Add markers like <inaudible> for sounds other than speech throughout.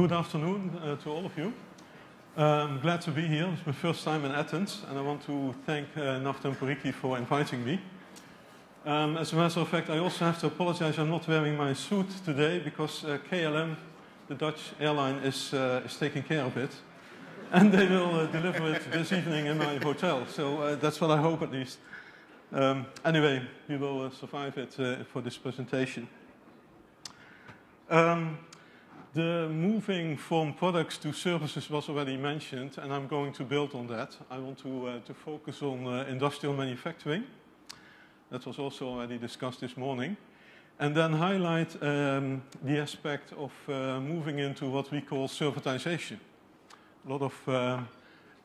good afternoon uh, to all of you. I'm glad to be here. It's my first time in Athens, and I want to thank uh, Naftemporiki for inviting me. Um, as a matter of fact, I also have to apologize. I'm not wearing my suit today because uh, KLM, the Dutch airline, is, uh, is taking care of it. <laughs> And they will uh, deliver it this evening in my hotel. So uh, that's what I hope at least. Um, anyway, we will survive it for this presentation. Um, the moving from products to services was already mentioned, and I'm going to build on that. I want to, uh, to focus on uh, industrial manufacturing. That was also already discussed this morning. And then highlight um, the aspect of uh, moving into what we call servitization. A lot of uh,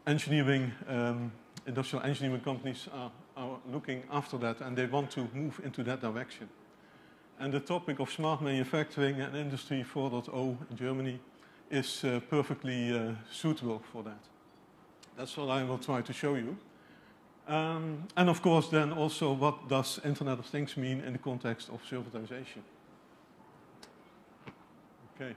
engineering, um, industrial engineering companies are, are looking after that, and they want to move into that direction. And the topic of smart manufacturing and Industry 4.0 in Germany is uh, perfectly uh, suitable for that. That's what I will try to show you. Um, and of course, then also what does Internet of Things mean in the context of servitization? Okay.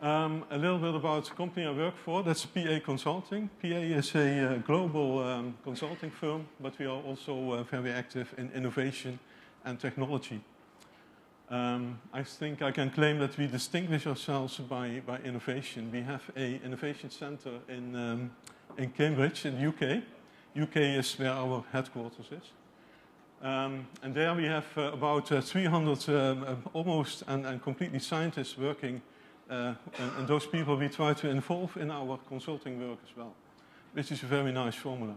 Um, a little bit about the company I work for. That's PA Consulting. PA is a uh, global um, consulting firm, but we are also uh, very active in innovation and technology. Um, I think I can claim that we distinguish ourselves by, by innovation. We have an innovation center in, um, in Cambridge, in the UK. UK is where our headquarters is. Um, and there we have uh, about uh, 300 um, uh, almost and, and, completely scientists working. Uh, and, and, those people we try to involve in our consulting work as well, which is a very nice formula.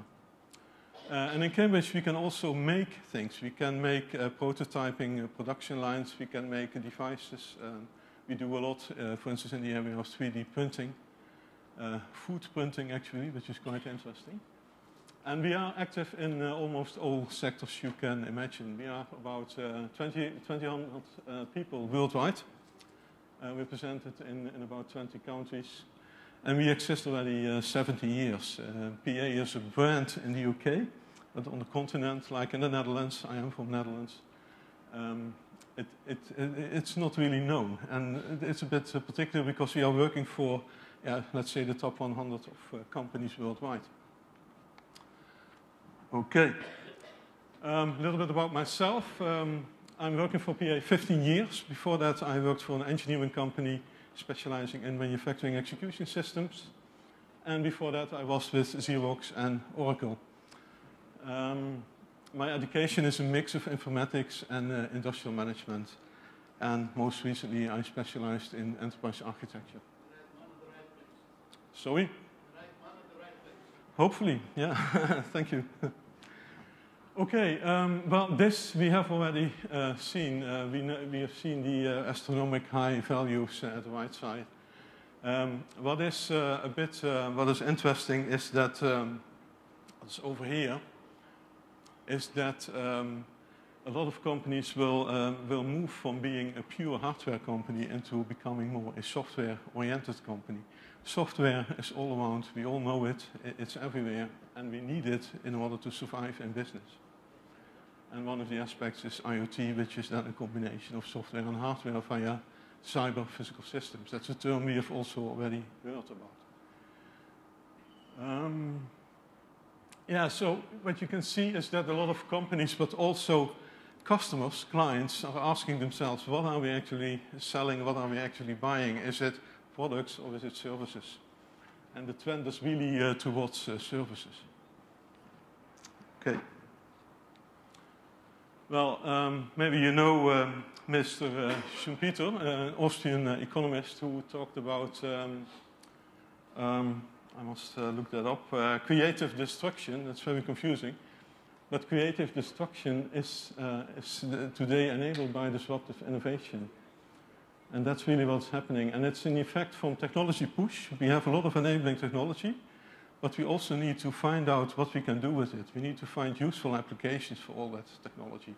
Uh, and in Cambridge, we can also make things. We can make uh, prototyping uh, production lines. We can make devices. Um, we do a lot, uh, for instance, in the area of 3D printing, uh, food printing, actually, which is quite interesting. And we are active in uh, almost all sectors you can imagine. We are about 20, 200 people worldwide, represented in, in about 20 countries. And we exist already uh, 70 years. Uh, PA is a brand in the UK, but on the continent, like in the Netherlands, I am from Netherlands, um, it, it, it, it's not really known. And it's a bit particular because we are working for, let's say, the top 100 of uh, companies worldwide. Okay. Um, a little bit about myself. Um, I'm working for PA 15 years. Before that, I worked for an engineering company specializing in manufacturing execution systems. And before that, I was with Xerox and Oracle. Um, my education is a mix of informatics and uh, industrial management. And most recently, I specialized in enterprise architecture. Sorry? Hopefully, yeah. <laughs> Thank you. <laughs> Okay, um, well, this we have already uh, seen. Uh, we, we, have seen the uh, astronomic high values uh, at the right side. Um, what is uh, a bit, uh, what is interesting is that, um, what's over here, is that um, a lot of companies will, will move from being a pure hardware company into becoming more a software-oriented company. Software is all around, we all know it, it's everywhere, and we need it in order to survive in business. And one of the aspects is IoT, which is then a combination of software and hardware via cyber physical systems. That's a term we have also already heard about. Um, yeah, so what you can see is that a lot of companies, but also customers, clients, are asking themselves, what are we actually selling, what are we actually buying? Is it products or is it services? And the trend is really uh, towards uh, services. Okay. Well, um, maybe you know um, Mr. Uh, Schumpeter, uh, an Austrian uh, economist who talked about, um, um I must uh, look that up, uh, creative destruction. That's very confusing. But creative destruction is, uh, is today enabled by disruptive innovation. And that's really what's happening. And it's an effect from technology push. We have a lot of enabling technology, but we also need to find out what we can do with it. We need to find useful applications for all that technology.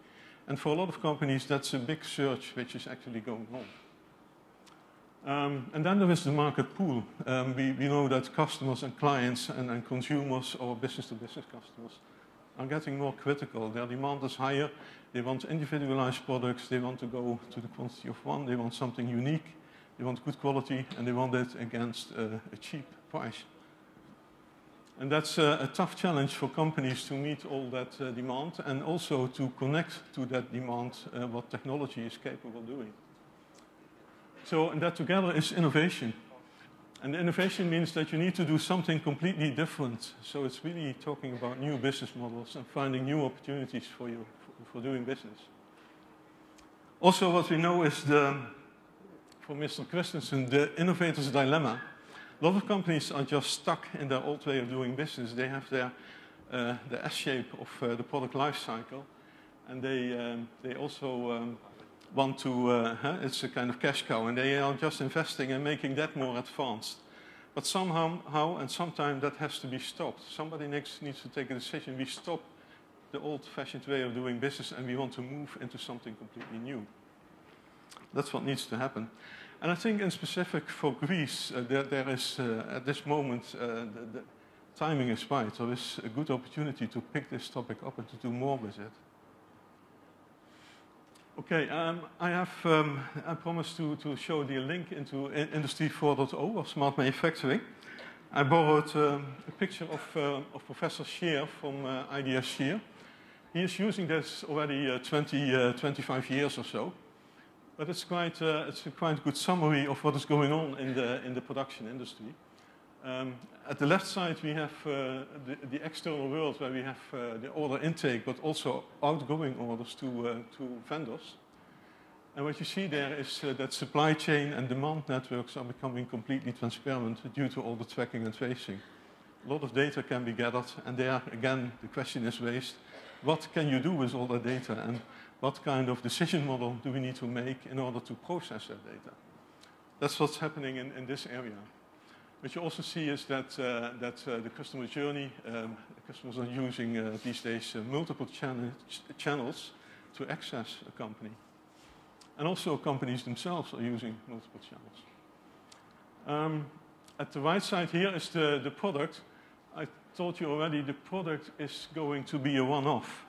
And for a lot of companies, that's a big search which is actually going on. Um, and then there is the market pool. Um, we, we, know that customers and clients and, and consumers or business-to-business -business customers are getting more critical. Their demand is higher. They want individualized products. They want to go to the quantity of one. They want something unique. They want good quality and they want it against uh, a cheap price. And that's a, tough challenge for companies to meet all that uh, demand and also to connect to that demand uh, what technology is capable of doing. So, and that together is innovation. And innovation means that you need to do something completely different. So it's really talking about new business models and finding new opportunities for you for, for doing business. Also, what we know is the, for Mr. Christensen, the innovator's dilemma. A lot of companies are just stuck in their old way of doing business. They have their, uh, the S-shape of uh, the product life cycle. And they, um, they also um, want to, uh, huh, it's a kind of cash cow, and they are just investing and making that more advanced. But somehow, how, and sometimes that has to be stopped. Somebody next needs to take a decision. We stop the old-fashioned way of doing business and we want to move into something completely new. That's what needs to happen. And I think in specific for Greece, uh, there, there is, uh, at this moment, uh, the, the timing is right. There is a good opportunity to pick this topic up and to do more with it. Okay, um, I have um, I promised to, to show the link into Industry 4.0 or smart manufacturing. I borrowed um, a picture of, uh, of Professor Scheer from uh, IDS Scheer. He is using this already uh, 20, uh, 25 years or so. But it's quite, uh, it's a quite good summary of what is going on in the, in the production industry. Um, at the left side, we have uh, the, the, external world where we have uh, the order intake, but also outgoing orders to, uh, to vendors. And what you see there is uh, that supply chain and demand networks are becoming completely transparent due to all the tracking and tracing. A lot of data can be gathered, and there, again, the question is raised, what can you do with all that data, and what kind of decision model do we need to make in order to process that data? That's what's happening in, in this area. What you also see is that, uh, that uh, the customer journey, um, customers are using uh, these days uh, multiple channel ch channels to access a company. And also companies themselves are using multiple channels. Um, at the right side here is the, the product. I told you already the product is going to be a one-off.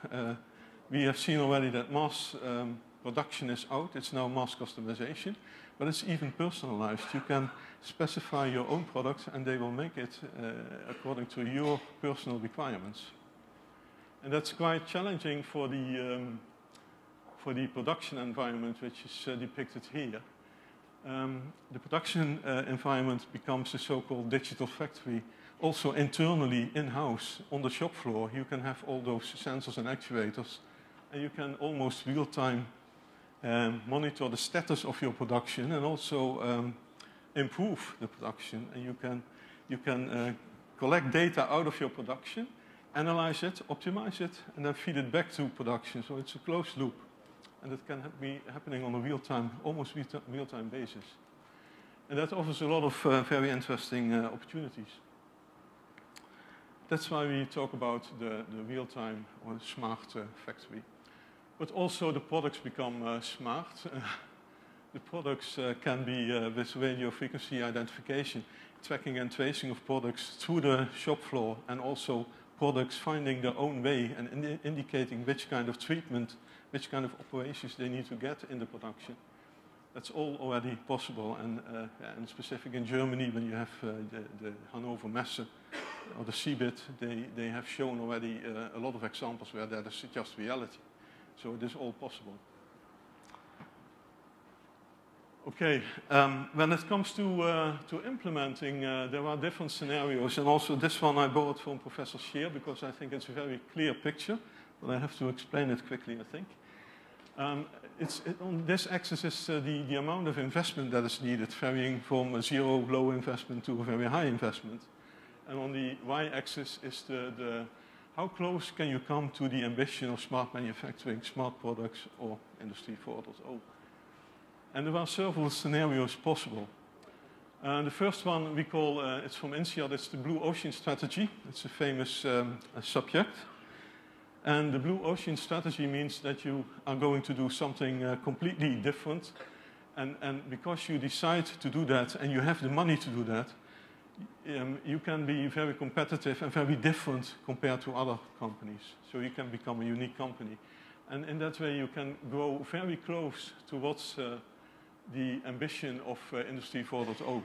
We have seen already that mass um, production is out. It's now mass customization. But it's even personalized. You can specify your own product and they will make it uh, according to your personal requirements. And that's quite challenging for the, um, for the production environment which is uh, depicted here. Um, the production uh, environment becomes a so-called digital factory. Also internally, in-house, on the shop floor, you can have all those sensors and actuators and you can almost real-time um, monitor the status of your production and also um, improve the production. And you can, you can uh, collect data out of your production, analyze it, optimize it, and then feed it back to production. So it's a closed loop. And it can ha be happening on a real-time, almost real-time basis. And that offers a lot of uh, very interesting uh, opportunities. That's why we talk about the, the real-time or smart uh, factory. But also the products become uh, smart. <laughs> the products uh, can be uh, with radio frequency identification, tracking and tracing of products through the shop floor and also products finding their own way and indi indicating which kind of treatment, which kind of operations they need to get in the production. That's all already possible and, uh, and specific in Germany when you have uh, the, the Hannover Messe or the CeBIT, they, they have shown already uh, a lot of examples where that is just reality. So it is all possible. Okay, um, when it comes to, uh, to implementing, uh, there are different scenarios. And also this one I borrowed from Professor Scheer because I think it's a very clear picture. But I have to explain it quickly, I think. Um, it's, it, on this axis is uh, the, the amount of investment that is needed, varying from a zero low investment to a very high investment. And on the y-axis is the, the how close can you come to the ambition of smart manufacturing, smart products, or Industry 4.0? And there are several scenarios possible. Uh, the first one we call, uh, it's from INSEAD, it's the Blue Ocean Strategy. It's a famous um, subject. And the Blue Ocean Strategy means that you are going to do something uh, completely different. And, and because you decide to do that and you have the money to do that, um, you can be very competitive and very different compared to other companies. So you can become a unique company. And in that way, you can grow very close to what's, uh, the ambition of uh, Industry 4.0.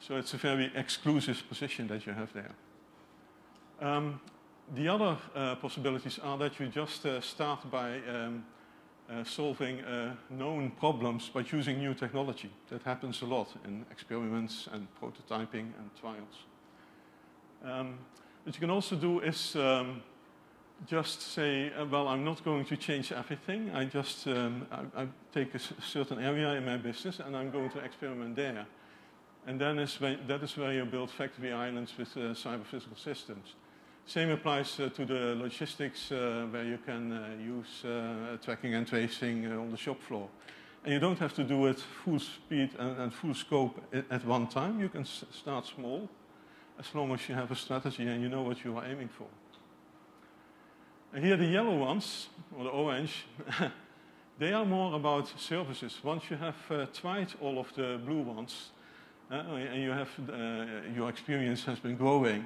So it's a very exclusive position that you have there. Um, the other uh, possibilities are that you just uh, start by um, solving uh, known problems by using new technology. That happens a lot in experiments and prototyping and trials. Um, what you can also do is um, just say, uh, well, I'm not going to change everything. I just um, I, I take a certain area in my business and I'm going to experiment there. And then is that is where you build factory islands with uh, cyber physical systems. Same applies uh, to the logistics uh, where you can uh, use tracking and tracing on the shop floor. And you don't have to do it full speed and, and full scope at one time. You can start small as long as you have a strategy and you know what you are aiming for. And here the yellow ones, or the orange, <laughs> they are more about services. Once you have uh, tried all of the blue ones, uh, and you have, uh, your experience has been growing,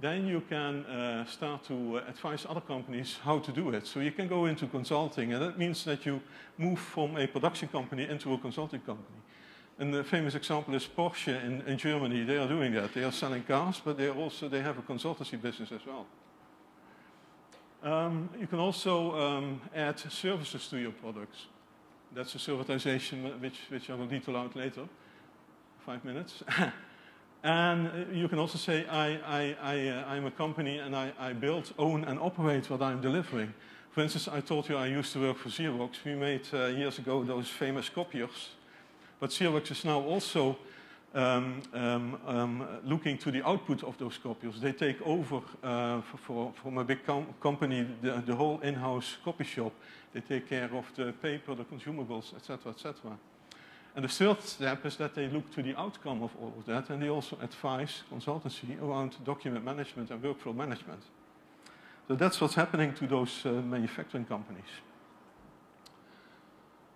then you can uh, start to uh, advise other companies how to do it. So you can go into consulting, and that means that you move from a production company into a consulting company. And the famous example is Porsche in, in Germany. They are doing that. They are selling cars, but they also they have a consultancy business as well. Um, you can also um, add services to your products. That's a servitization which, which I will detail out later. Five minutes. <laughs> and you can also say, I, I, I, uh, a company and I, I build, own, and operate what I'm delivering. For instance, I told you I used to work for Xerox. We made uh, years ago those famous copiers but Xerox is now also um, um, um, looking to the output of those copiers. They take over uh, for, from a big com company the, the whole in-house copy shop. They take care of the paper, the consumables, etc., etc. And the third step is that they look to the outcome of all of that, and they also advise consultancy around document management and workflow management. So that's what's happening to those uh, manufacturing companies.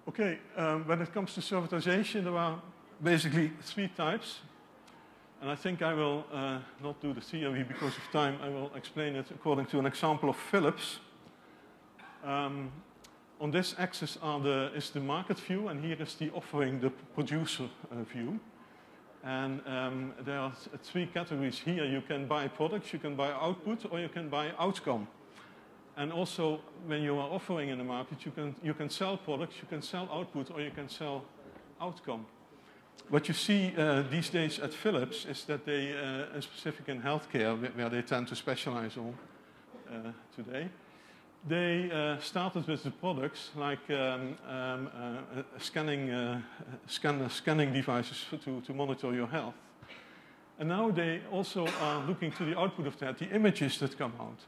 Okay, um, when it comes to servitization, there are basically three types. And I think I will uh, not do the theory because of time. I will explain it according to an example of Philips. Um, on this axis the, is the market view, and here is the offering, the producer uh, view. And um, there are three categories here. You can buy products, you can buy output, or you can buy outcome. And also, when you are offering in the market, you can, you can sell products, you can sell output, or you can sell outcome. What you see uh, these days at Philips is that they, uh, specific in healthcare, where they tend to specialize on uh, today, they uh, started with the products like um, um, uh, scanning, uh, scan, scanning devices to, to monitor your health. And now they also are looking to the output of that, the images that come out.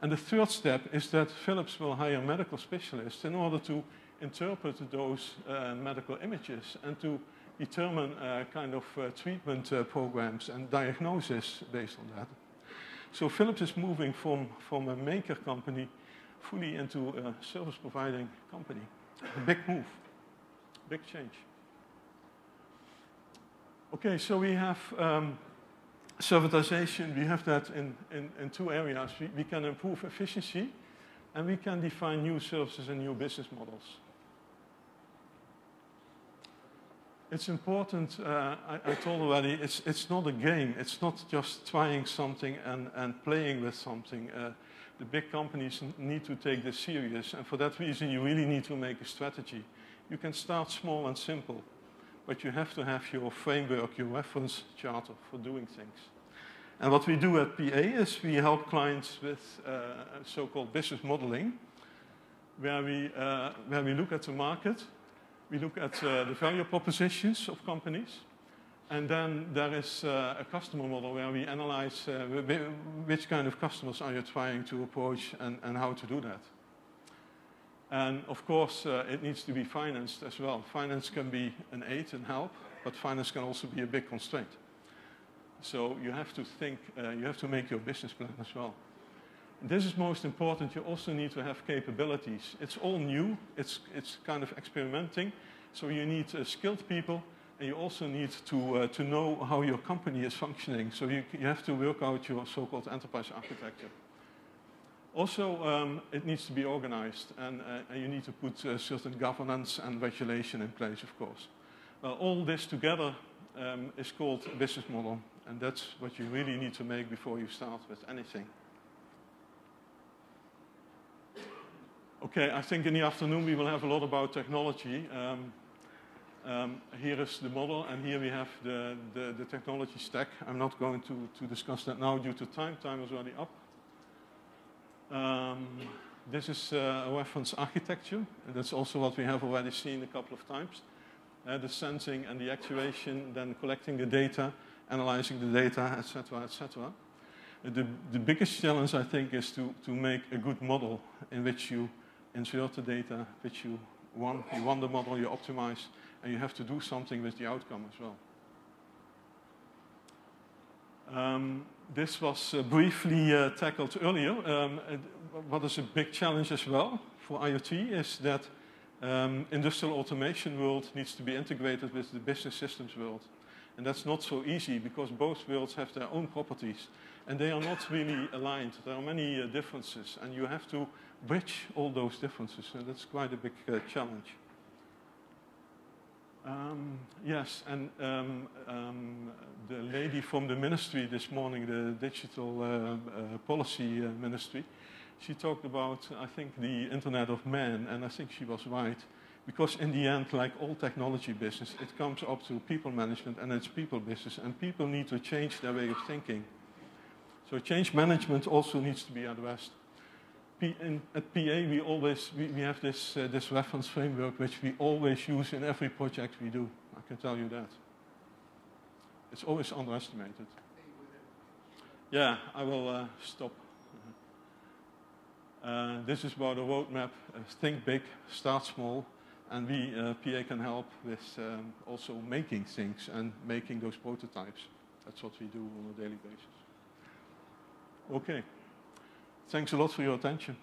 And the third step is that Philips will hire medical specialists in order to interpret those uh, medical images and to determine uh, kind of uh, treatment uh, programs and diagnosis based on that. So Philips is moving from, from a maker company fully into a service providing company. A big move, big change. Okay, so we have um, servitization, we have that in, in, in two areas. We, we can improve efficiency and we can define new services and new business models. It's important, uh, I, I, told already, it's, it's not a game. It's not just trying something and, and playing with something. Uh, the big companies need to take this serious. And for that reason, you really need to make a strategy. You can start small and simple, but you have to have your framework, your reference charter for doing things. And what we do at PA is we help clients with uh, so-called business modeling, where we, uh, where we look at the market, we look at uh, the value propositions of companies, and then there is uh, a customer model where we analyze uh, which kind of customers are you trying to approach and, and how to do that. And of course, uh, it needs to be financed as well. Finance can be an aid and help, but finance can also be a big constraint. So you have to think, uh, you have to make your business plan as well. This is most important. You also need to have capabilities. It's all new. It's, it's kind of experimenting. So you need uh, skilled people, and you also need to, uh, to know how your company is functioning. So you, you have to work out your so-called enterprise architecture. Also, um, it needs to be organized, and, uh, and you need to put uh, certain governance and regulation in place, of course. Well, all this together um, is called a business model, and that's what you really need to make before you start with anything. Okay, I think in the afternoon we will have a lot about technology. Um, um, here is the model, and here we have the, the, the, technology stack. I'm not going to, to discuss that now due to time. Time is already up. Um, this is uh, a reference architecture, and that's also what we have already seen a couple of times. Uh, the sensing and the actuation, then collecting the data, analyzing the data, etc., etc. The, the biggest challenge, I think, is to, to make a good model in which you insert the data, which you want. You want the model, you optimize, and you have to do something with the outcome as well. Um, this was uh, briefly uh, tackled earlier. Um, what is a big challenge as well for IoT is that um, industrial automation world needs to be integrated with the business systems world. And that's not so easy because both worlds have their own properties and they are not really aligned. There are many uh, differences and you have to bridge all those differences. And that's quite a big uh, challenge. Um, yes, and um, um, the lady from the ministry this morning, the digital uh, uh, policy uh, ministry, she talked about, I think, the Internet of Man, and I think she was right. Because in the end, like all technology business, it comes up to people management and it's people business, and people need to change their way of thinking. So change management also needs to be addressed. In, at PA, we always we, we have this uh, this reference framework which we always use in every project we do. I can tell you that. It's always underestimated. Yeah, I will uh, stop. Uh, this is about a roadmap. Uh, think big, start small, and we, uh, PA, can help with um, also making things and making those prototypes. That's what we do on a daily basis. Okay. Thanks a lot for your attention.